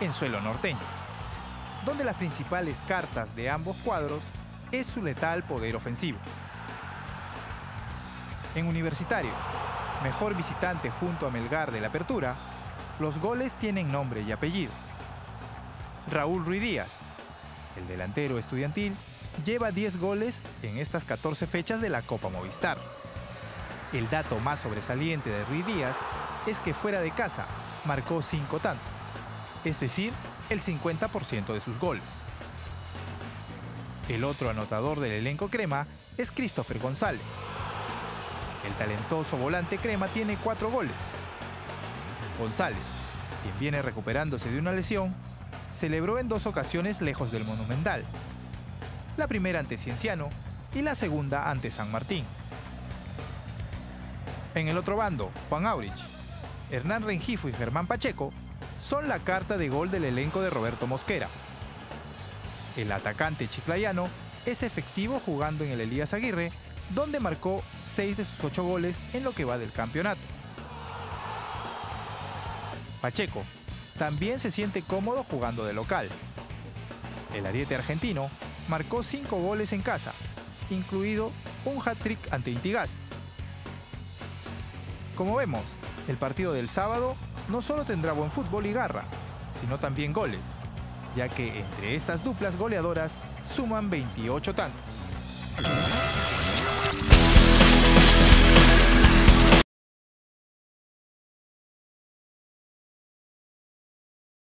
en suelo norteño, donde las principales cartas de ambos cuadros es su letal poder ofensivo. En Universitario, mejor visitante junto a Melgar de la Apertura, los goles tienen nombre y apellido. Raúl Ruiz Díaz, el delantero estudiantil, lleva 10 goles en estas 14 fechas de la Copa Movistar. El dato más sobresaliente de Ruiz Díaz es que fuera de casa marcó 5 tantos, es decir, el 50% de sus goles. El otro anotador del elenco crema es Christopher González. El talentoso volante crema tiene 4 goles. González, quien viene recuperándose de una lesión, celebró en dos ocasiones lejos del Monumental. La primera ante Cienciano y la segunda ante San Martín. En el otro bando, Juan Aurich, Hernán Rengifo y Germán Pacheco son la carta de gol del elenco de Roberto Mosquera. El atacante chiclayano es efectivo jugando en el Elías Aguirre, donde marcó 6 de sus 8 goles en lo que va del campeonato. Pacheco también se siente cómodo jugando de local. El ariete argentino marcó 5 goles en casa, incluido un hat-trick ante Intigas. Como vemos, el partido del sábado no solo tendrá buen fútbol y garra, sino también goles, ya que entre estas duplas goleadoras suman 28 tantos.